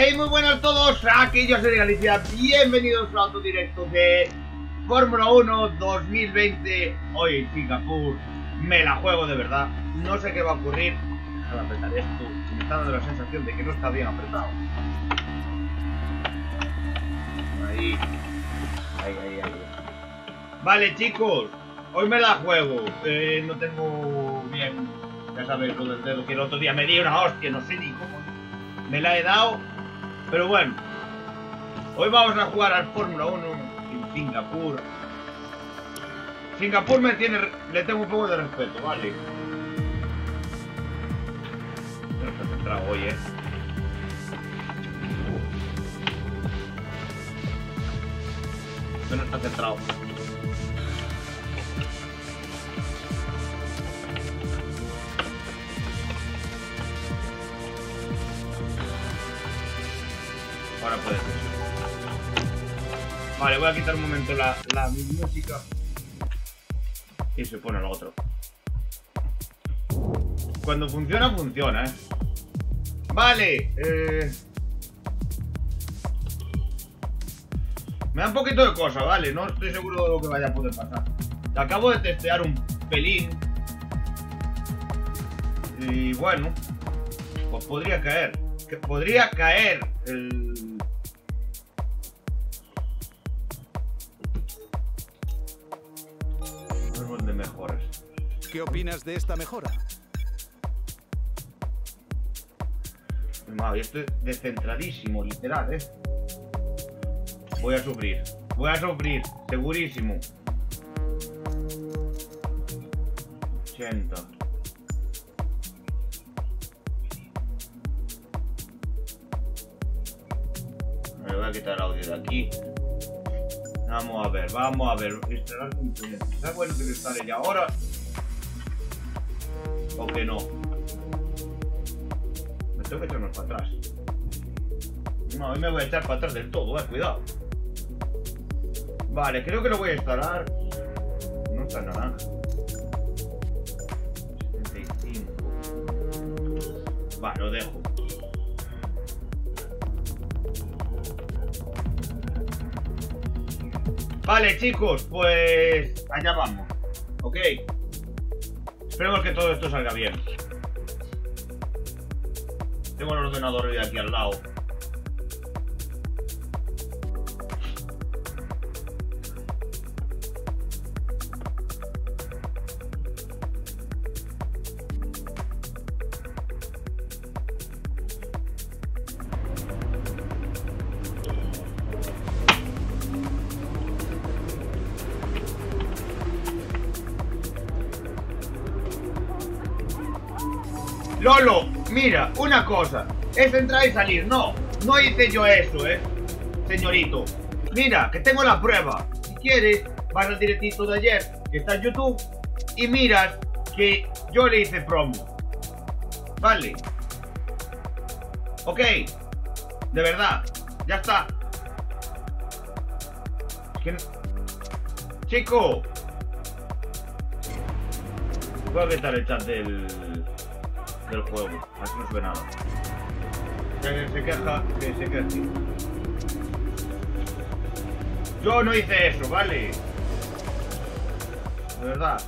Hey, muy buenas a todos, aquí yo soy de Galicia, bienvenidos a otro directo de Fórmula 1 2020 Hoy en Singapur, me la juego de verdad, no sé qué va a ocurrir. Déjame apretar esto, me está dando la sensación de que no está bien apretado. Ahí, ahí, ahí, ahí. Vale chicos, hoy me la juego, eh, no tengo bien, ya sabéis lo del dedo que el otro día me di una hostia, no sé ni cómo. Me la he dado pero bueno, hoy vamos a jugar al Fórmula 1 en Singapur. Singapur me tiene, le tengo un poco de respeto, ¿vale? No está centrado hoy, ¿eh? No está centrado. Vale, voy a quitar un momento la, la música. Y se pone lo otro. Cuando funciona, funciona, ¿eh? Vale, eh... Me da un poquito de cosa, ¿vale? No estoy seguro de lo que vaya a poder pasar. Acabo de testear un pelín. Y bueno, pues podría caer. Que podría caer el... de mejoras. ¿Qué opinas de esta mejora? Madre, estoy descentradísimo, literal, ¿eh? Voy a sufrir. Voy a sufrir, segurísimo. 80. Me voy a quitar el audio de aquí. Vamos a ver, vamos a ver. Componentes. ¿Está bueno que instale ya ahora? ¿O que no? Me tengo que echarnos para atrás. No, hoy me voy a echar para atrás del todo, eh, cuidado. Vale, creo que lo voy a instalar. No está naranja. 75. Vale, lo dejo. Vale, chicos, pues allá vamos. Ok. Esperemos que todo esto salga bien. Tengo el ordenador de aquí al lado. Lolo, mira, una cosa. Es entrar y salir. No, no hice yo eso, ¿eh? Señorito. Mira, que tengo la prueba. Si quieres, vas al directito de ayer, que está en YouTube, y miras que yo le hice promo. Vale. Ok. De verdad. Ya está. Chico. Voy a quitar el chat del del juego. Así no sube nada. Que se queja, que se queje. Yo no hice eso, ¿vale? De verdad.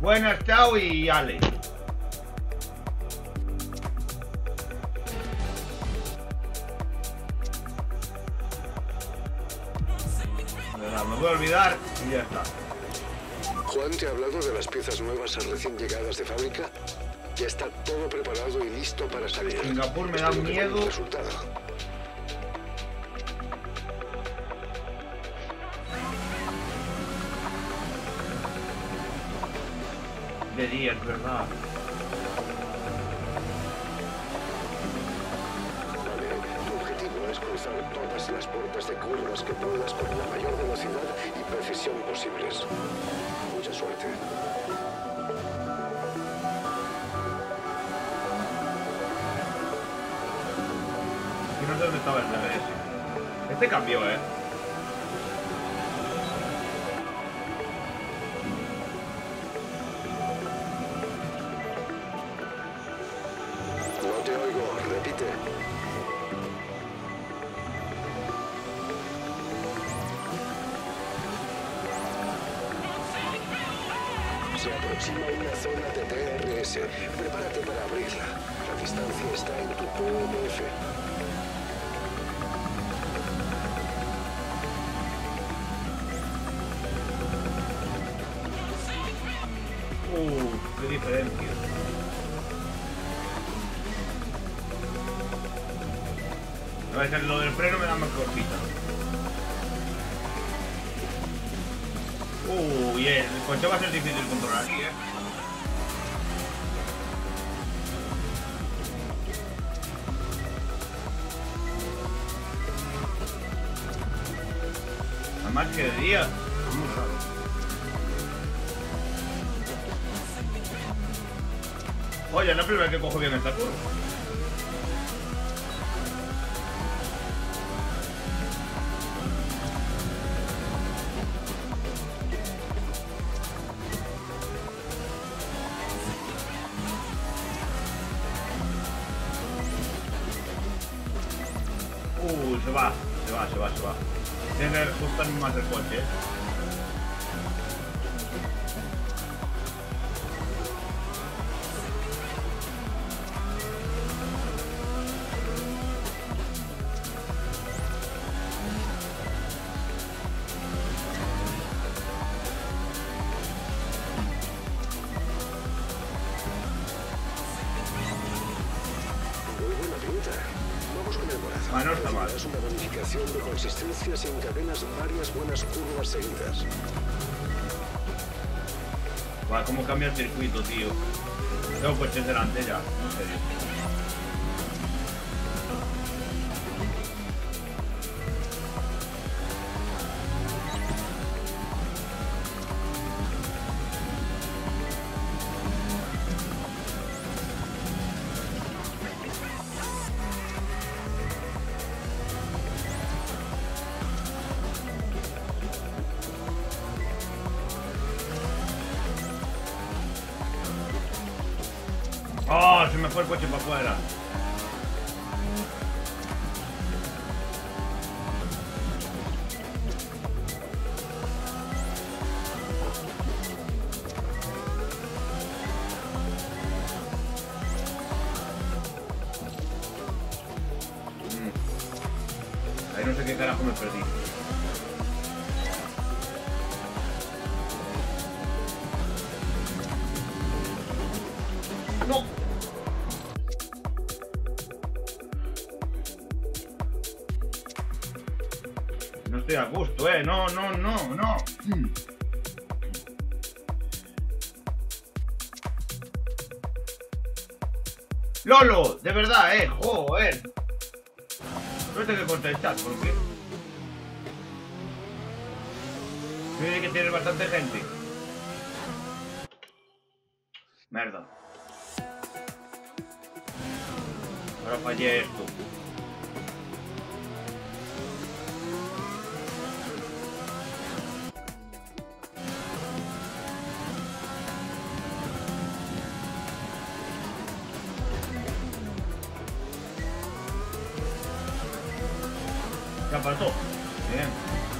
Buenas, chao y Ale. Nuevas recién llegadas de fábrica. Ya está todo preparado y listo para salir. Singapur me da miedo. resultado. De día, es verdad. Vale, tu objetivo es cruzar todas las puertas de curvas que puedas con la mayor velocidad y precisión posibles. Este cambió, ¿eh? No te oigo, repite. Se aproxima una zona de TRS. Prepárate para abrirla. La distancia está en tu PMF. A veces lo del freno me da más cortita. Uh, y el coche va a ser difícil controlar aquí, eh. Además que de día. Oye, no es la primera que cojo bien esta curva. Es una bonificación de consistencia si encadenas varias buenas curvas seguidas. Va, cómo cambia el circuito, tío. Tengo coches delante ya, en serio. De verdad, eh. Joder. Suerte que corta el chat, porque. Tiene que tener bastante gente. Merda. Ahora fallé esto. Se apartó. Bien. No.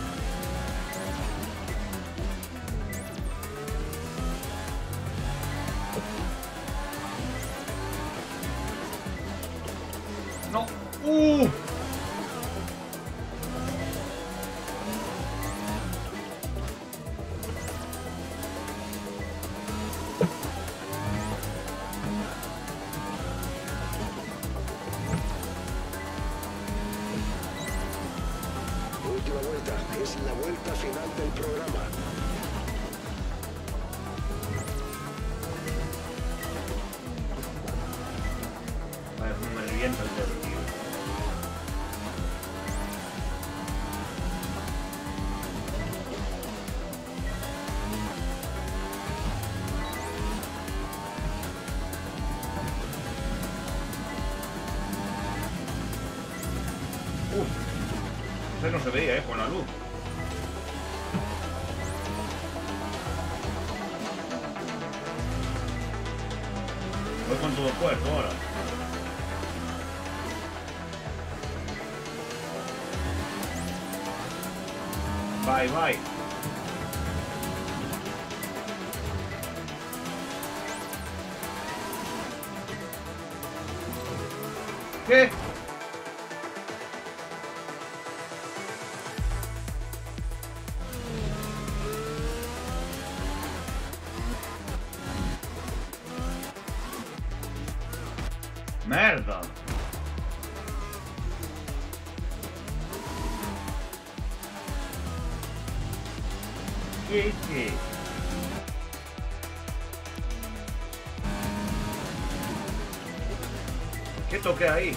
¿Qué toque ahí?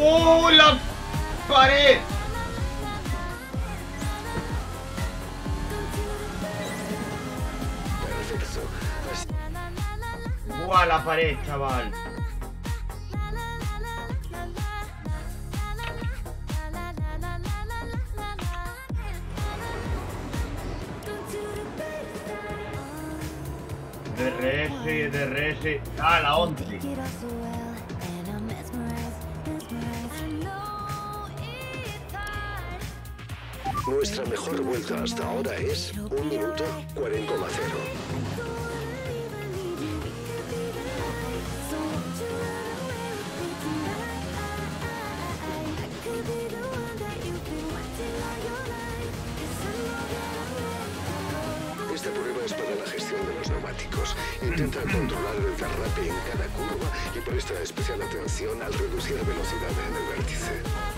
¡Oh, la pared! La pared, chaval! DRS, DRS... ¡Ah, la 11! Nuestra mejor vuelta hasta ahora es 1 minuto 40,0. Esta prueba es para la gestión de los neumáticos. Intenta controlar el derrape en cada curva y presta especial atención al reducir velocidad en el vértice.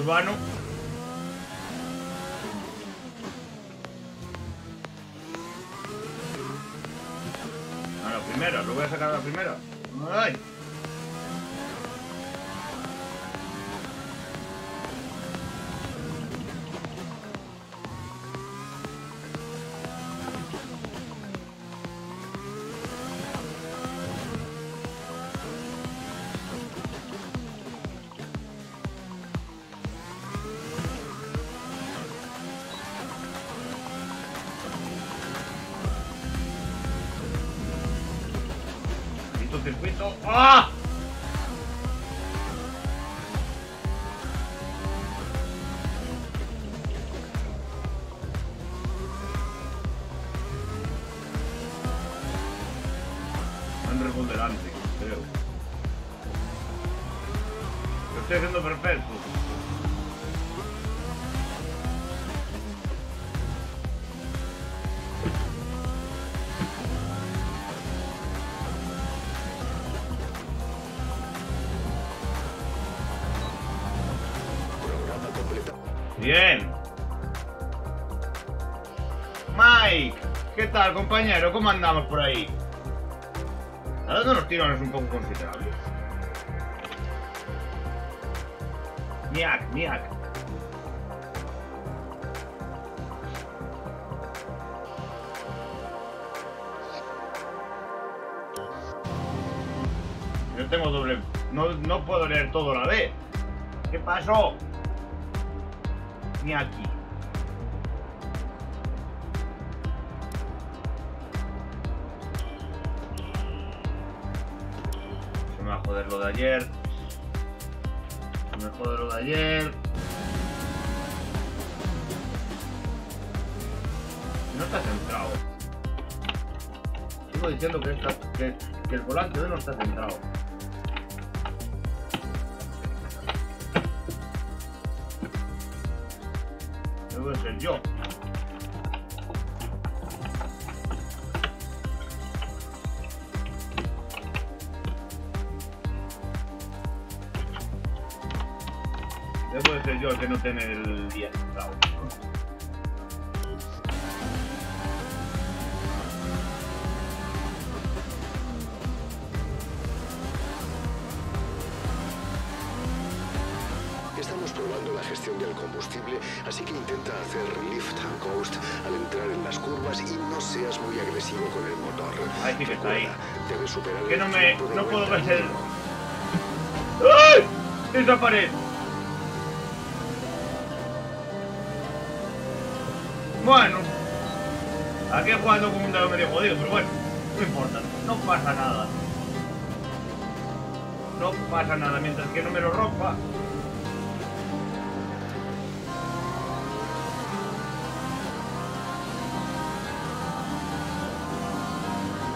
urbano. A la primera, lo voy a sacar a la primera. ¡Ay! Compañero? ¿Cómo andamos por ahí? ¿Está dando unos tirones un poco considerables? Niak, niak. Yo tengo doble... No, no puedo leer todo a la vez. ¿Qué pasó? Ayer. Me lo de ayer. No está centrado. Sigo diciendo que, el volante de no está centrado. Debo de ser yo. Que no tiene el día centrado. Estamos probando la gestión del combustible, así que intenta hacer lift and coast al entrar en las curvas y no seas muy agresivo con el motor. Ahí sí que está ahí. Debes superar Que no me- no puedo ver el-. ¡Ay! ¡Esa pared! Aquí jugando con un dedo medio jodido, pero bueno, no importa, no pasa nada. No pasa nada, mientras que no me lo rompa.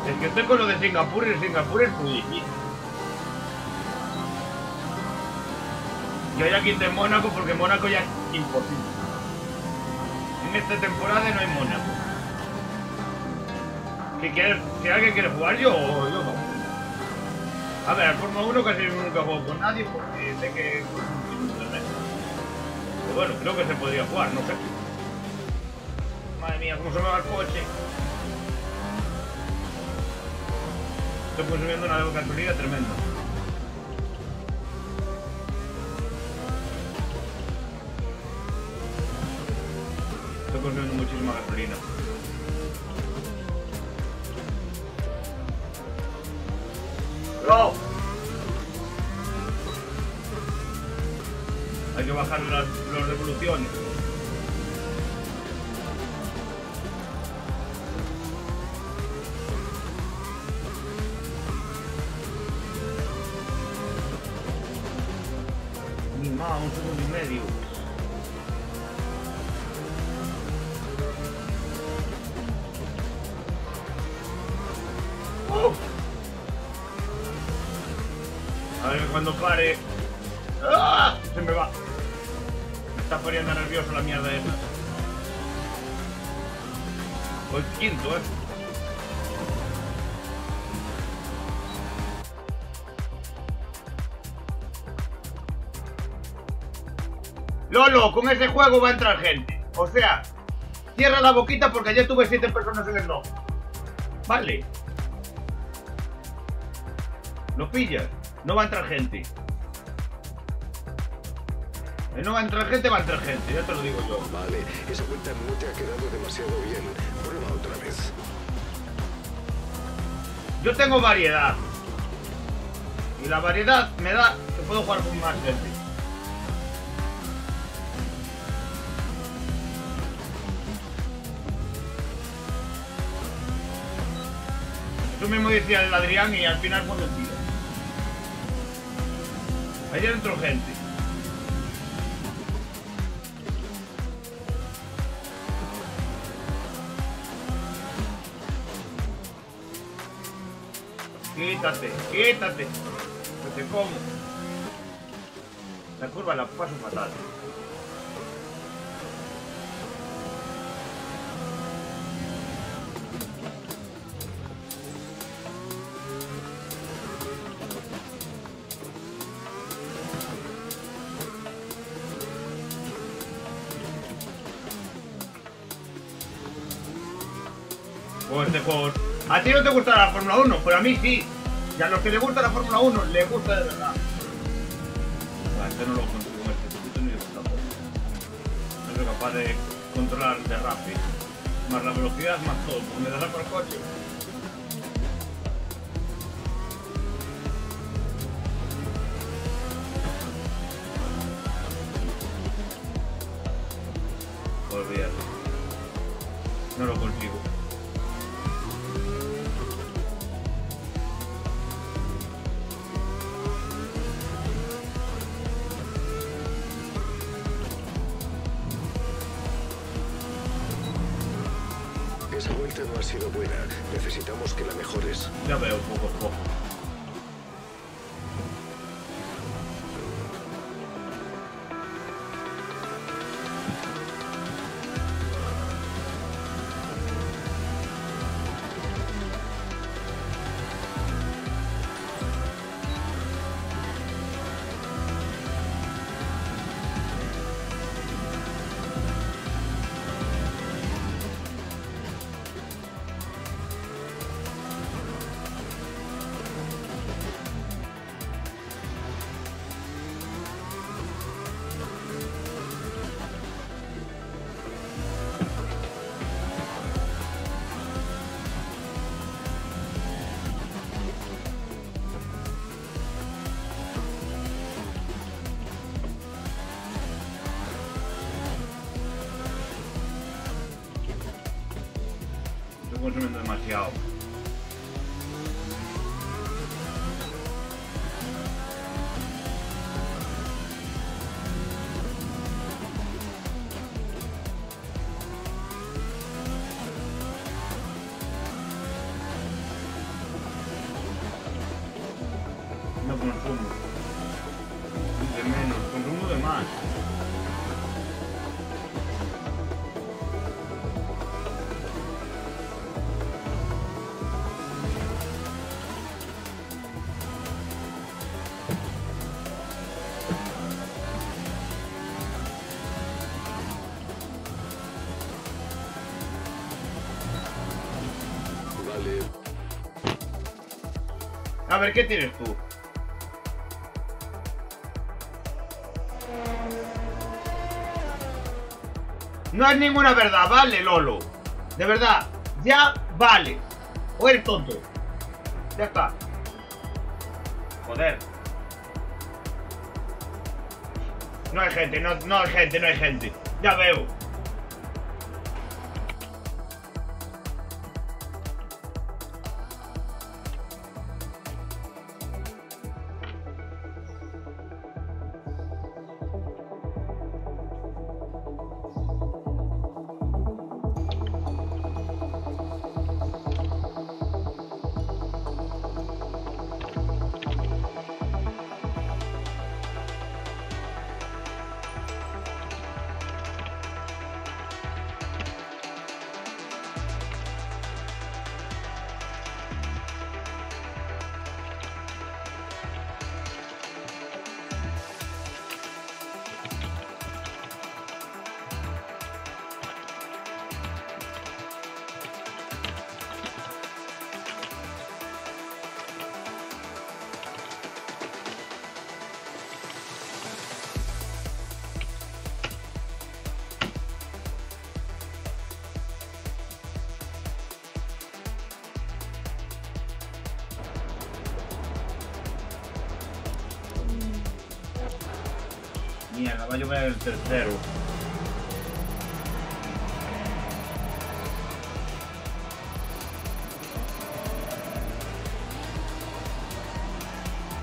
Es que estoy con lo de Singapur y Singapur es muy difícil. Yo ya quité Mónaco porque Mónaco ya es imposible. En esta temporada no hay Mónaco. Si, alguien quiere jugar, yo, yo no. A ver, al Fórmula 1 casi nunca juego con nadie porque sé que. Pero bueno, creo que se podría jugar, no sé. Madre mía, cómo se me va el coche. Estoy consumiendo una gasolina tremenda. Estoy consumiendo muchísima gasolina. ¡No! Hay que bajar las, las revoluciones. Juego va a entrar gente. O sea, cierra la boquita porque ayer tuve siete personas en el no. Vale. ¿Lo pillas? No va a entrar gente. Eh, No va a entrar gente, va a entrar gente, ya te lo digo yo. Vale, esa vuelta no te ha quedado demasiado bien. Prueba otra vez. Yo tengo variedad. Y la variedad me da que puedo jugar con más gente. Eso mismo decía el Adrián y al final fue mentira. Ayer entró gente. Quítate, quítate. Que te como. La curva la paso fatal. A ti no te gusta la Fórmula 1, pero a mí sí. Y a los que les gusta la Fórmula 1, les gusta de verdad. Bueno, este no lo consigo, este circuito ni puta forma. No soy capaz de controlar de rápido. Más la velocidad, más todo. Me da por el coche. Estoy consumiendo ¿qué tienes tú? No es ninguna verdad, vale, Lolo. De verdad, ya vale. O eres tonto. Ya está. Joder. No hay gente, no, no hay gente, no hay gente. Ya veo. Mierda, va a llover el tercero.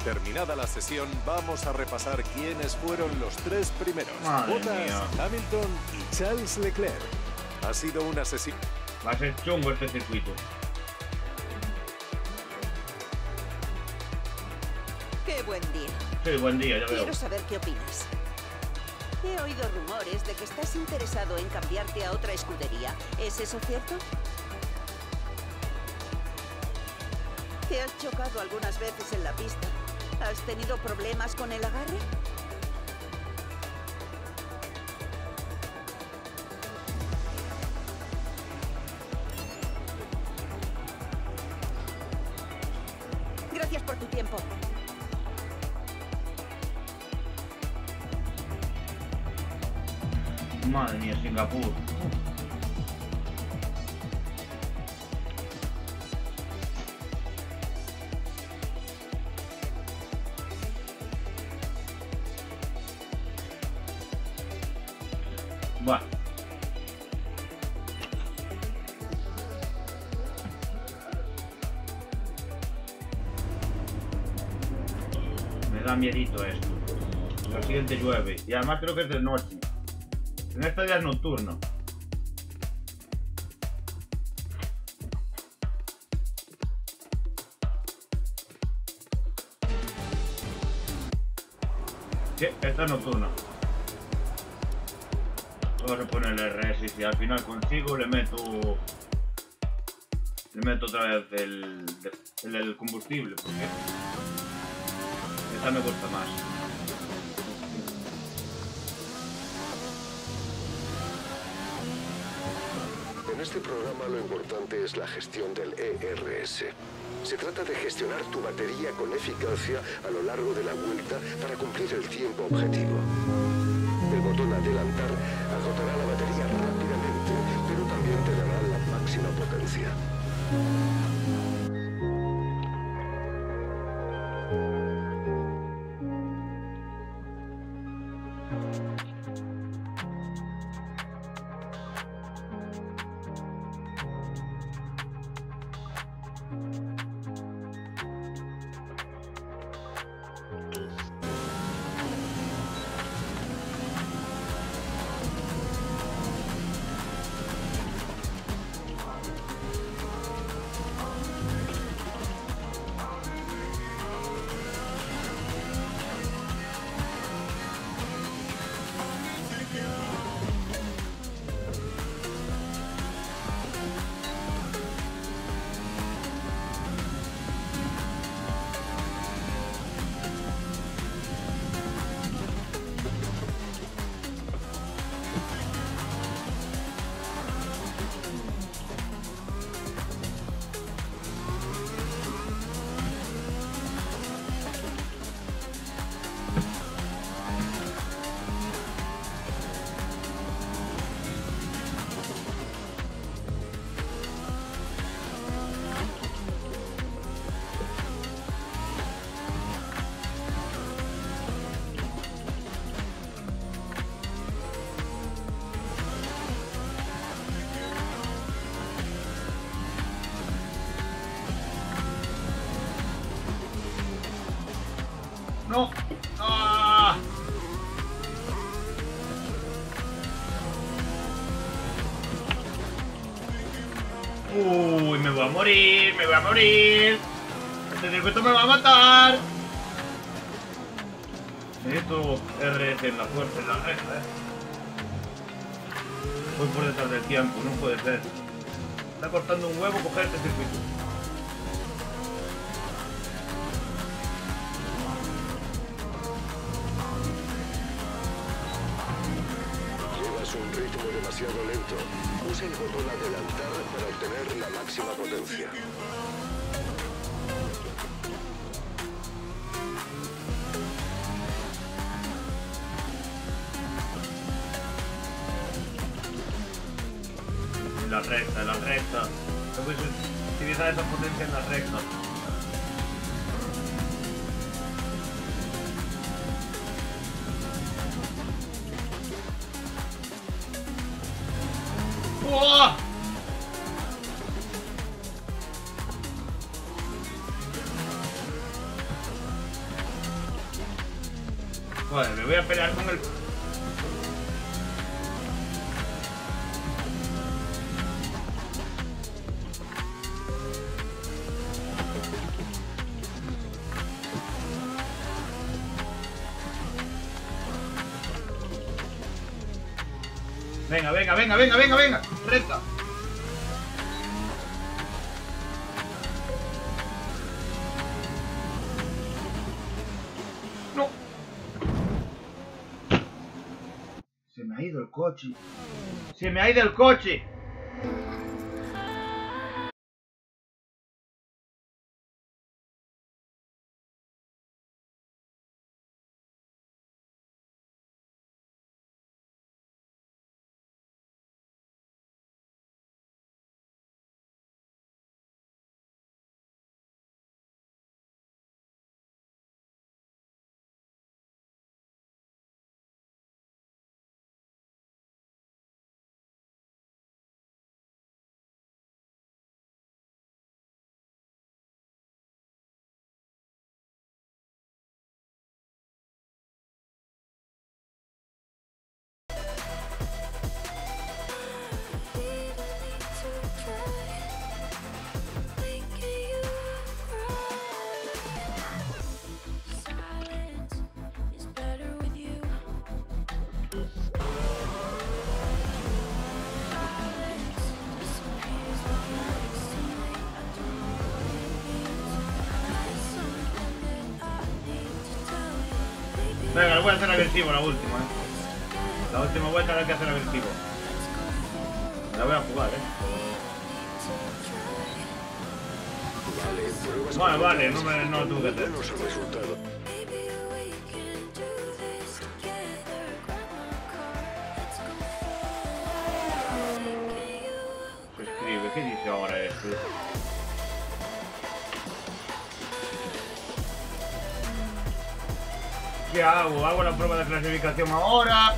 Terminada la sesión, vamos a repasar quiénes fueron los tres primeros. Madre Bottas, mía. Hamilton y Charles Leclerc. Ha sido una sesión... Va a ser chungo este circuito. Qué buen día. Sí, buen día, ya veo. Quiero saber qué opinas. He oído rumores de que estás interesado en cambiarte a otra escudería. ¿Es eso cierto? ¿Te has chocado algunas veces en la pista? ¿Has tenido problemas con el agarre? Me da miedito esto. Lo siguiente llueve. Y además creo que es de noche. En esta ya es nocturno. Sí, esta es nocturna. Vamos a poner el RS y si al final consigo le meto... Le meto otra vez el, el, el combustible, porque esta me gusta más. Este programa lo importante es la gestión del ERS. Se trata de gestionar tu batería con eficacia a lo largo de la vuelta para cumplir el tiempo objetivo. El botón adelantar agotará la batería rápidamente, pero también te dará la máxima potencia. Morir. Este circuito me va a matar. Necesito RS en la fuerza, en la recta, eh. Voy por detrás del tiempo, no puede ser. Está cortando un huevo coger este circuito. Demasiado lento. Usa el botón adelantar para obtener la máxima potencia. En la recta, la recta. Puedes utilizar esa potencia en la recta. Joder, me voy a pelear con el... Venga, venga, venga, venga, venga, venga. Recta. Se me ha ido el coche. Agresivo la última, eh. La última vuelta la hay que hacer agresivo. La voy a jugar, eh. Vale, Vale, no me- no y tuve que hacer. buenos resultados. ¿Qué escribe? ¿Qué dice ahora esto? ¿Qué hago? ¿Hago la prueba de clasificación ahora?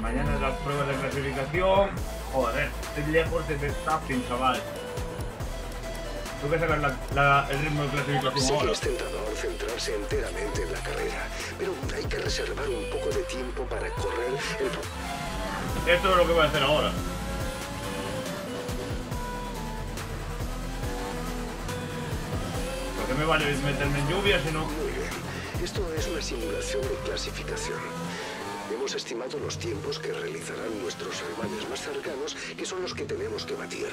Mañana es la prueba de clasificación. Joder, estoy lejos de Verstappen, chaval. Tengo que sacar la- la- el ritmo de Sé clasificación que ahora. es tentador centrarse enteramente en la carrera, pero hay que reservar un poco de tiempo para correr el... Esto es lo que voy a hacer ahora. Me vale meterme en lluvia si no. Muy bien. Esto es una simulación de clasificación. Hemos estimado los tiempos que realizarán nuestros rivales más cercanos, que son los que tenemos que batir.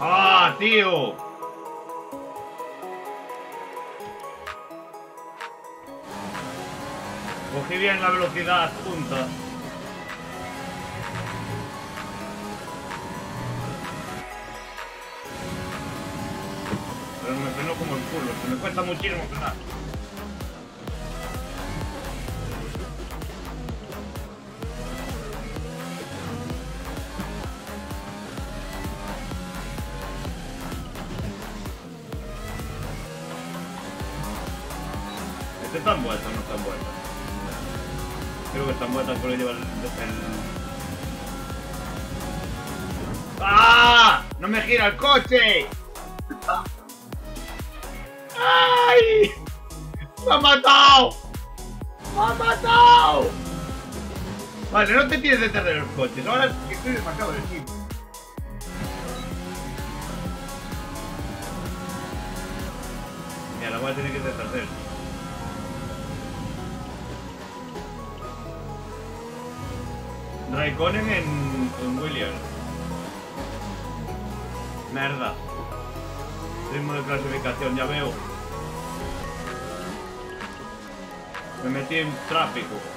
¡Ah, tío! Bien la velocidad punta. Pero me frenó como el culo, se me cuesta muchísimo frenar. ¡Ah! ¡No me gira el coche! ¡Ay! ¡Me ha matado! ¡Me ha matado! Vale, no te tires detrás de los coches. Ahora que estoy demasiado agresivo. Mira, la voy a tener que detrás de él. Raikkonen en, en Williams. Merda. Ritmo de clasificación, ya veo. Me metí en tráfico.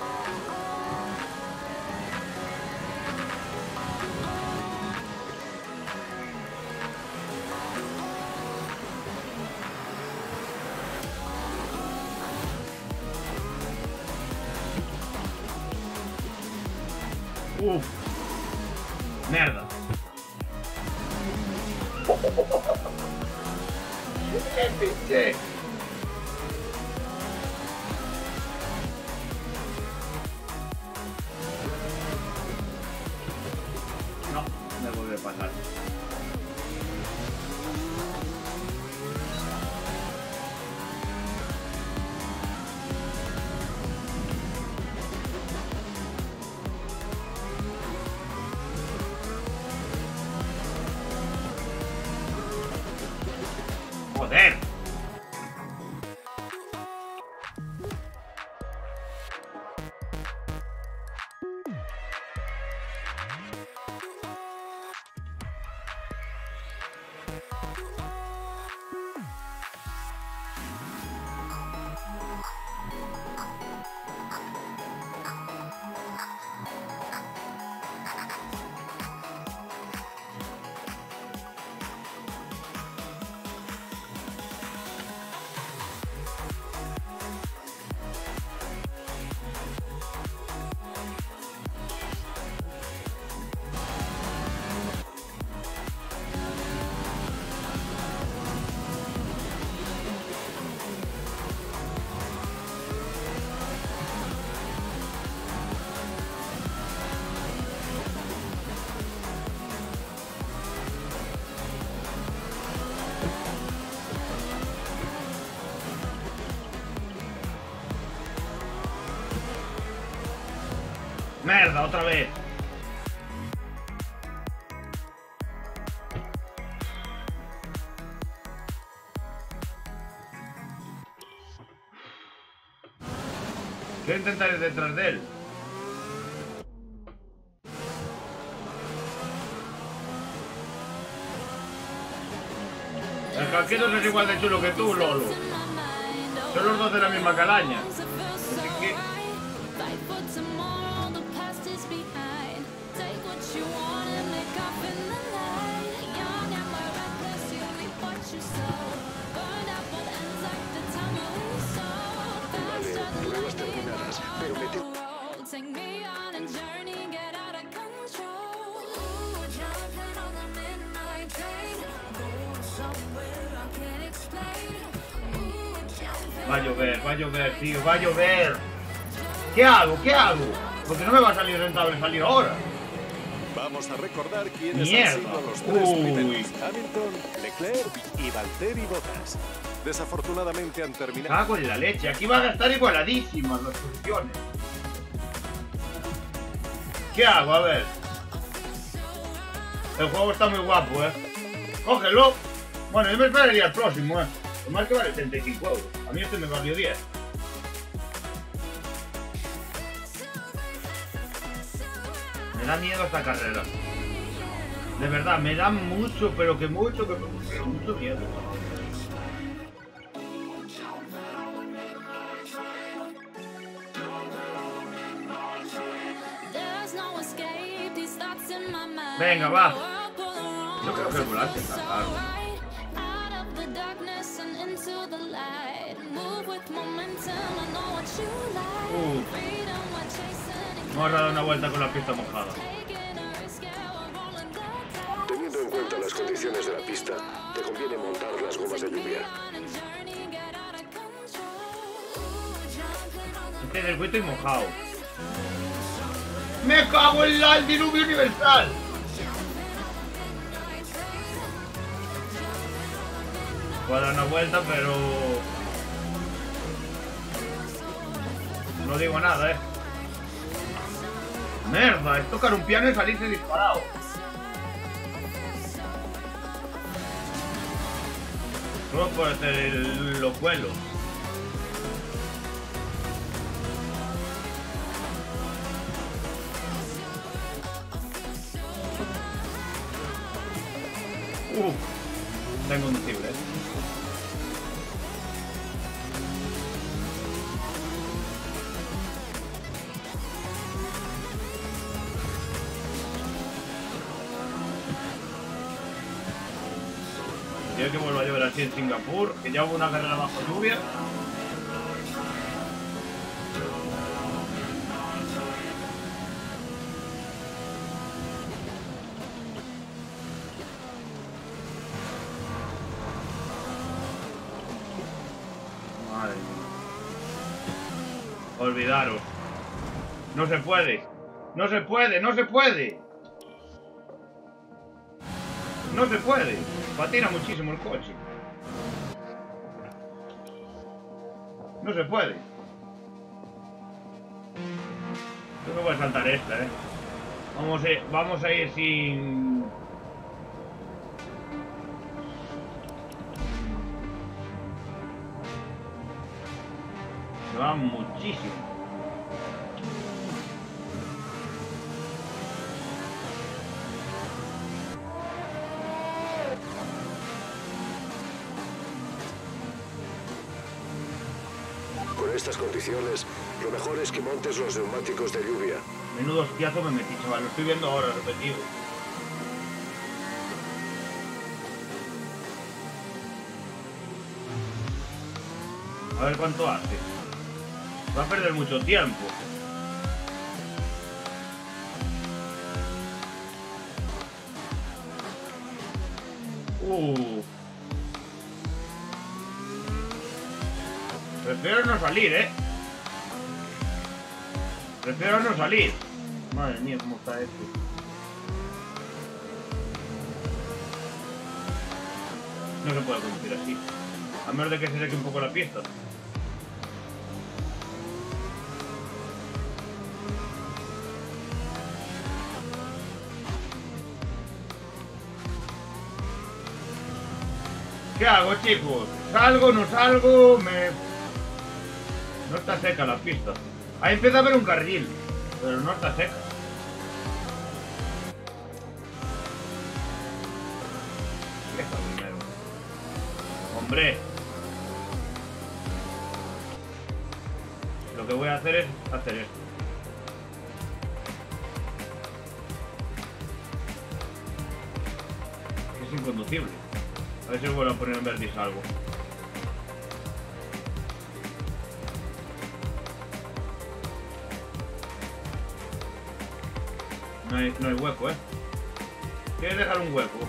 Otra vez. Voy a intentar ir detrás de él. El casquito es igual de chulo que tú, Lolo. Son los dos de la misma calaña. Va a llover, va a llover, tío, va a llover. ¿Qué hago? ¿Qué hago? Porque no me va a salir rentable salir ahora. Vamos a recordar quiénes Mierda. han sido los tres Uy. primeros. Hamilton, Leclerc y Valtteri Bottas. Desafortunadamente han terminado. Cago en la leche, aquí van a estar igualadísimas las posiciones. ¿Qué hago? A ver. El juego está muy guapo, eh. Cógelo. Bueno, yo me esperaría el próximo, eh. Lo más que vale 35 euros. A mí este me valió 10. Me da miedo esta carrera. De verdad, me da mucho, pero que mucho, que mucho miedo. Venga, va. Yo creo que el volante está caro. Vamos a dar una vuelta con la pista mojada. Teniendo en cuenta las condiciones de la pista, te conviene montar las gomas de lluvia. Este circuito y mojado. ¡Me cago en la el diluvio universal! Puedo dar una vuelta, pero... No digo nada, eh. Merda, es tocar un piano y salirse disparado. Solo por hacer el- los vuelos. Uf, tengo un cibre. Quiero en Singapur, que ya hubo una carrera bajo lluvia. Madre mía. Olvidaros. No se puede. No se puede, no se puede. No se puede. Patina muchísimo el coche. No se puede. Yo me voy a saltar esta, eh. Vamos a, vamos a ir sin... Se va muchísimo. Estas condiciones, lo mejor es que montes los neumáticos de lluvia. Menudo hostiazo me metí, chaval. Lo estoy viendo ahora, repetido. A ver cuánto hace. Va a perder mucho tiempo. No salir, ¿eh? Prefiero no salir. Madre mía, cómo está esto. No se puede conducir así. A menos de que se seque un poco la pista. ¿Qué hago, chicos? ¿Salgo, no salgo? Me... No está seca la pista. Ahí empieza a haber un carril, pero no está seca. ¿Qué está primero? Hombre. Lo que voy a hacer es hacer esto. Es inconducible. A ver si vuelvo a poner en verde y no hay hueco, ¿eh? ¿Quieres dejar un hueco?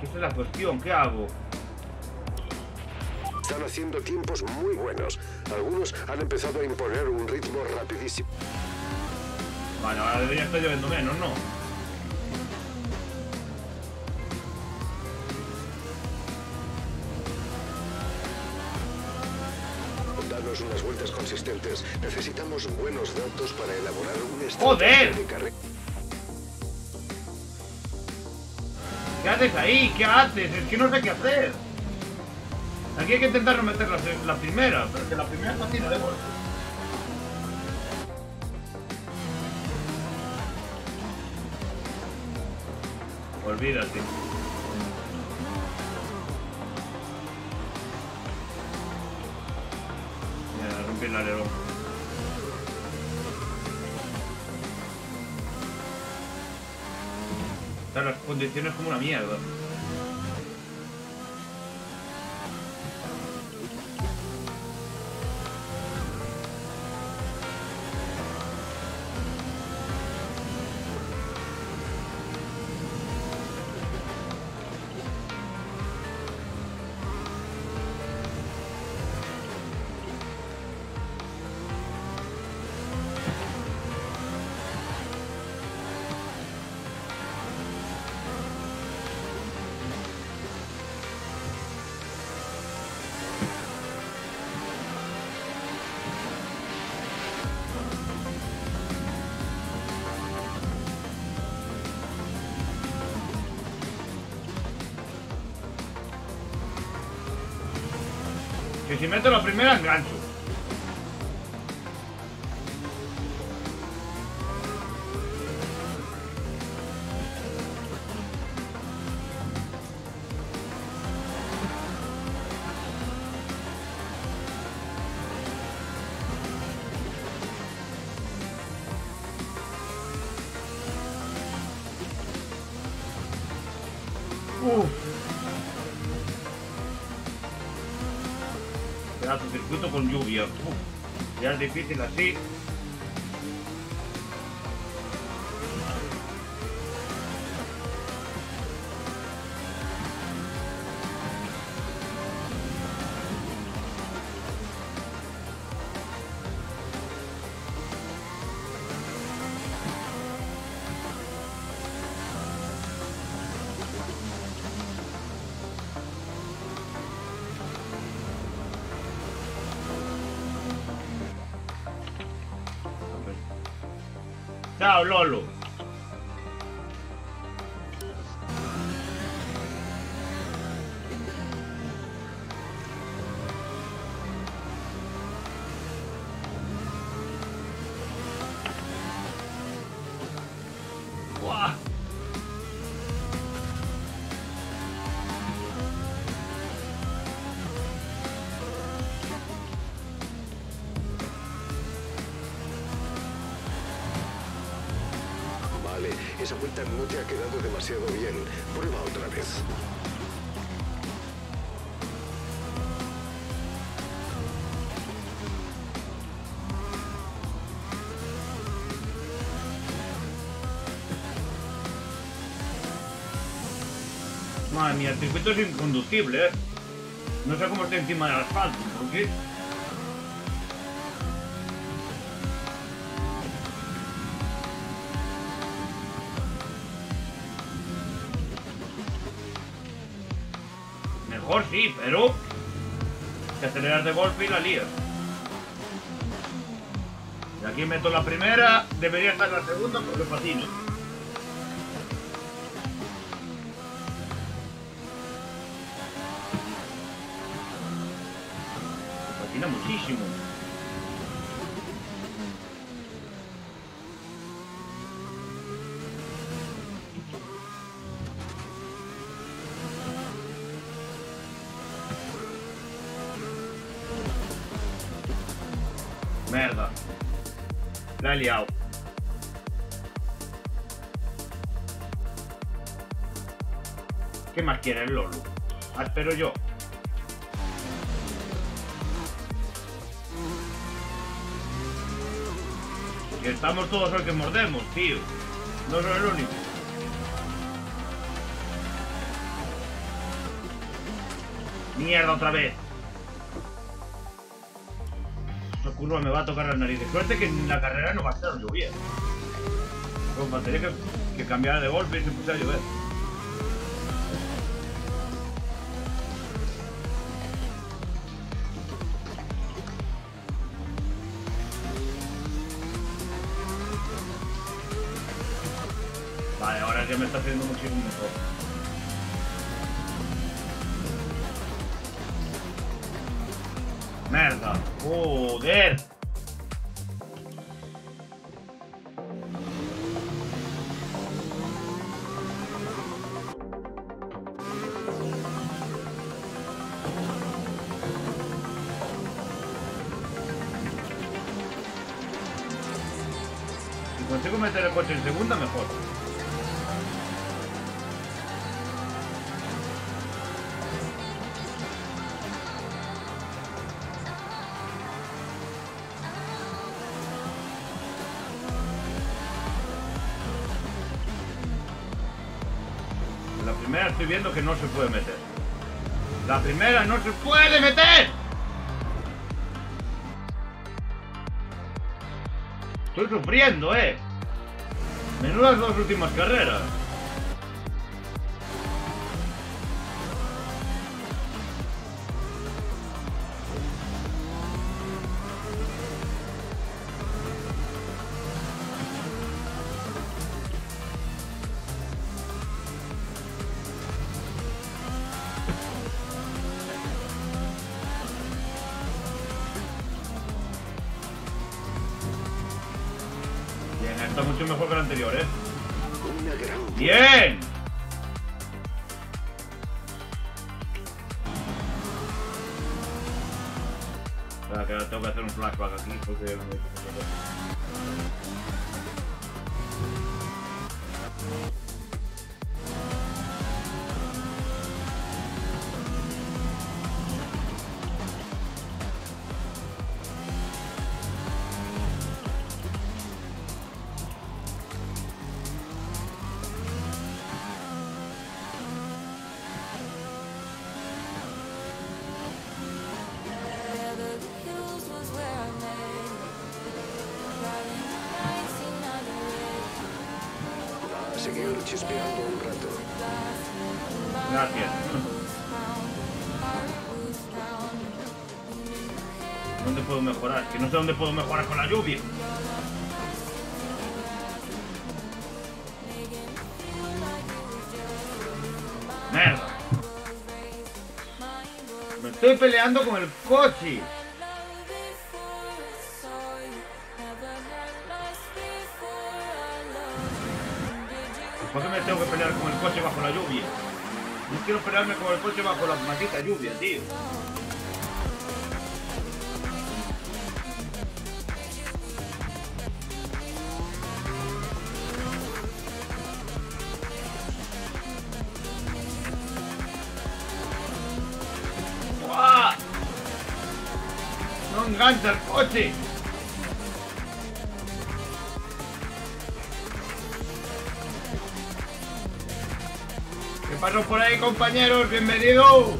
¿Qué es la cuestión? ¿Qué hago? Están haciendo tiempos muy buenos. Algunos han empezado a imponer un ritmo rapidísimo. Vale, ahora debería estar lloviendo menos, ¿no? Danos unas vueltas consistentes. Necesitamos buenos datos para elaborar un ¡Joder! de carrera. ¿Qué haces ahí? ¿Qué haces? Es que no sé qué hacer. Aquí hay que intentar no meter la, la primera, pero es que la primera es fácil de golpe. Olvídate. Mira, rompí el alerón. Están las condiciones como una mierda. Si meto la primera engancho. Difícil así. Chao, Lolo. Demasiado bien. Prueba otra vez. Madre mía, el circuito es inconducible, ¿eh? No sé cómo está encima del asfalto, ¿por qué? Pero... Que aceleras de golpe y la lías. Y aquí meto la primera, debería estar la segunda porque patino. ¿Qué más quiere el Lolo? Ah, espero yo. Que estamos todos los que mordemos, tío. No soy el único. Mierda otra vez. Esa curva me va a tocar la nariz. De suerte que en la carrera no va a estar lloviendo. Pues faltaría que, que cambiara de golpe y se pusiera a llover. Vale, ahora ya me está haciendo muchísimo mejor. Merda. Joder. Primera no se puede meter. Estoy sufriendo, eh. Menudas dos últimas carreras. Está mucho mejor que la anterior, eh. ¡Bien! Espera, que ahora tengo que hacer un flashback aquí porque... dónde puedo mejorar con la lluvia. Merda. Me estoy peleando con el ¿Qué pasó por ahí, compañeros? ¡Bienvenido!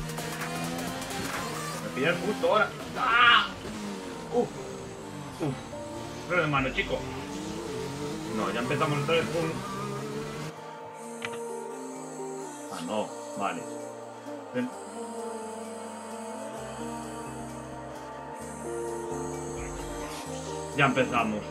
Me pillas justo ahora. ¡Ah! ¡Uf! ¡Uf! Freno de mano, chico. No, ya empezamos otra vez con... Ah, no. Vale. Ven. Ya empezamos.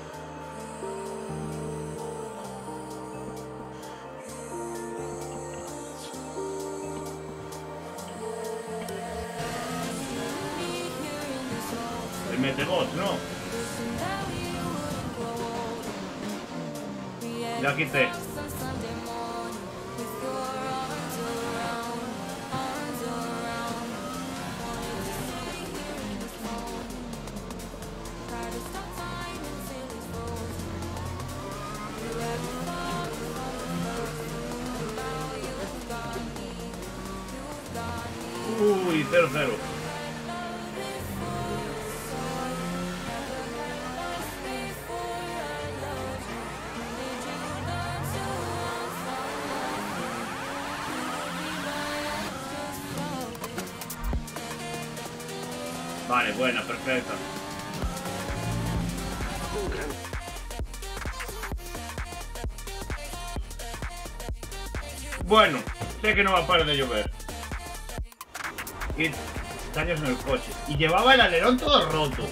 ¿no? Ya quité. Que no va a parar de llover. Y daños en el coche. Y llevaba el alerón todo roto.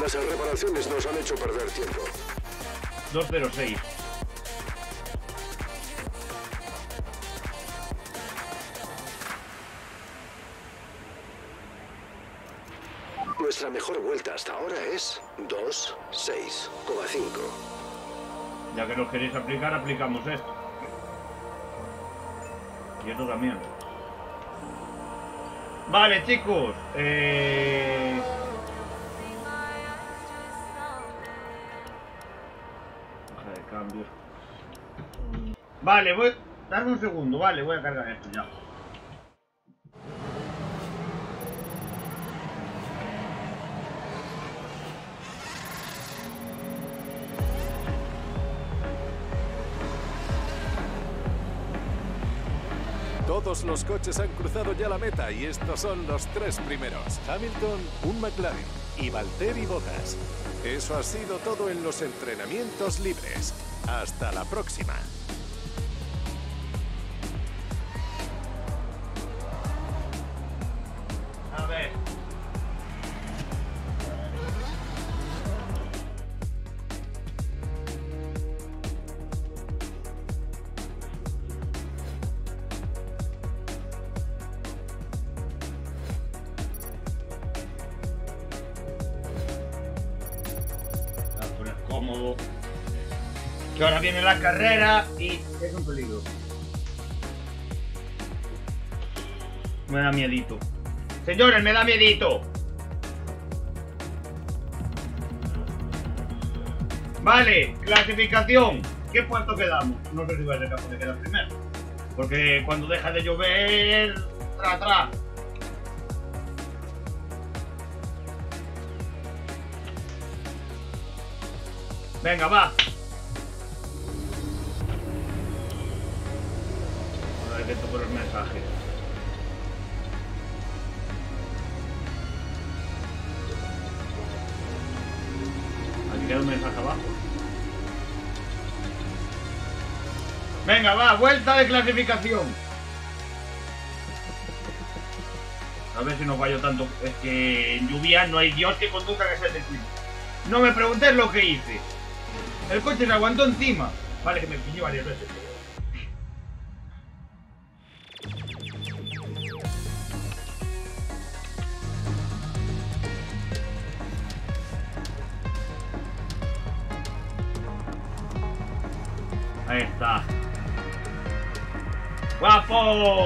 Las reparaciones nos han hecho perder tiempo. 206. Nuestra mejor vuelta hasta ahora es 2.6,5. Ya que nos queréis aplicar, aplicamos esto. Y esto también. Vale, chicos. Eh... Baja de cambio. Vale, voy... Dame un segundo, vale, voy a cargar esto ya. Los coches han cruzado ya la meta y estos son los tres primeros. Hamilton, un McLaren y Valtteri Bottas. Eso ha sido todo en los entrenamientos libres. Hasta la próxima. Carrera y es un peligro. Me da miedito. Señores, me da miedito. Vale, clasificación. ¿Qué puesto quedamos? No sé si va a ser de quedar primero. Porque cuando deja de llover, tra, atrás. Venga, va. Venga, va, vuelta de clasificación. A ver si no fallo tanto. Es que en lluvia no hay Dios que conduzca que se circuito. No me preguntes lo que hice. El coche se aguantó encima. Vale, que me pillé varias veces. ¡Guapo!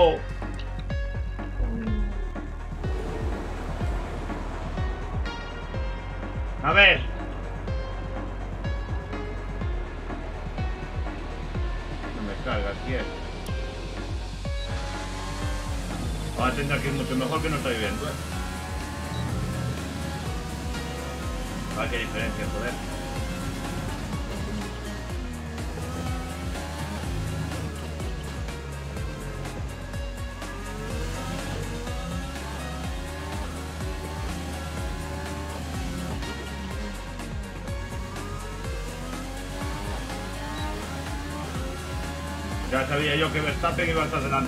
Sabía yo que Verstappen iba a estar delante. Oh.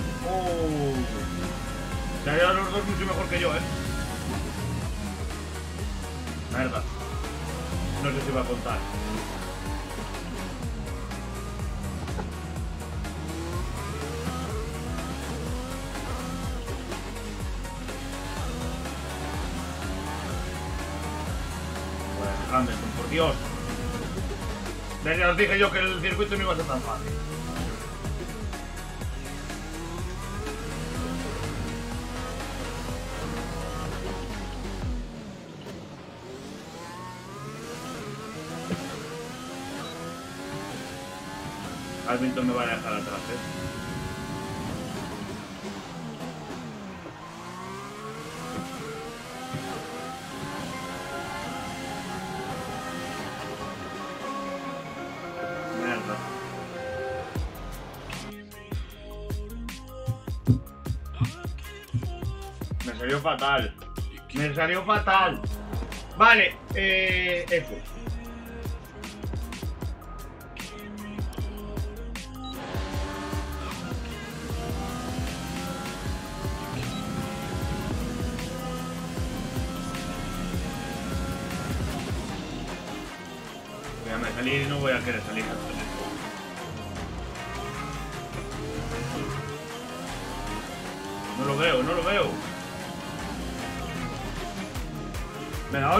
Hamilton me va a dejar atrás, ¿eh? Me salió fatal. Me salió fatal. Vale, eh, eso.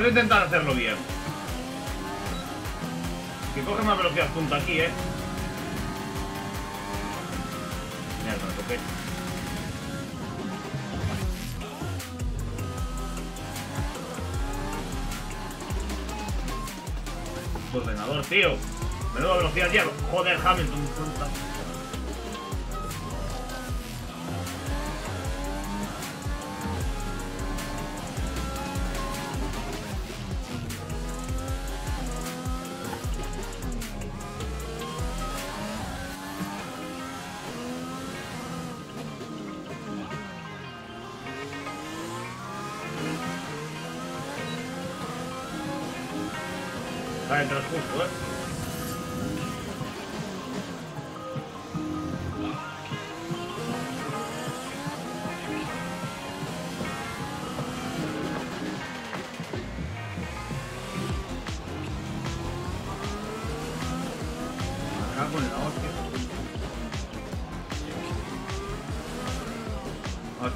Vamos a intentar hacerlo bien. Que coge más velocidad punta aquí, eh. Mierda, me toqué. Ordenador, tío. Menuda velocidad lleva. Joder, Hamilton.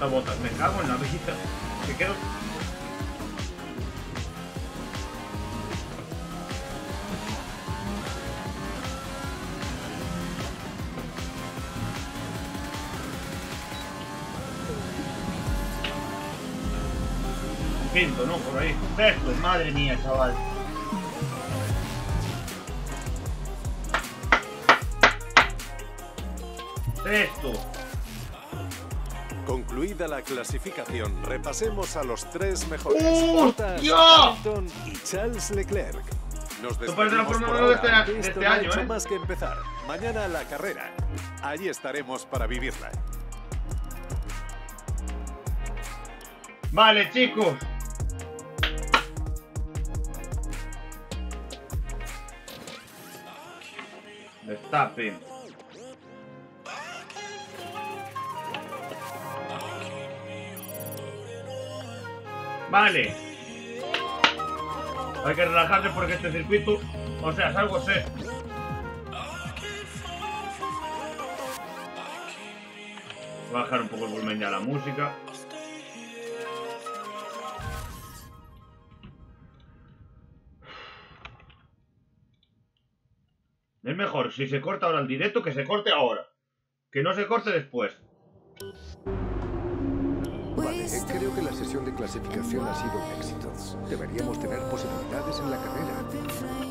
Botas, me cago en la vida. Me quedo. Quinto, ¿no? Por ahí. Sexto, madre mía, chaval. Clasificación, repasemos a los tres mejores. Bottas, Hamilton y Charles Leclerc. Nos la despedimos por de ahora, este- de aunque este esto no ha hecho ¿eh? más que empezar. Mañana la carrera. Allí estaremos para vivirla. Vale, chicos. Verstappen. Vale. Hay que relajarse porque este circuito, o sea, es algo sé. Bajar un poco el volumen ya la música. Es mejor, si se corta ahora el directo, que se corte ahora. Que no se corte después. Creo que la sesión de clasificación ha sido un éxito. Deberíamos tener posibilidades en la carrera.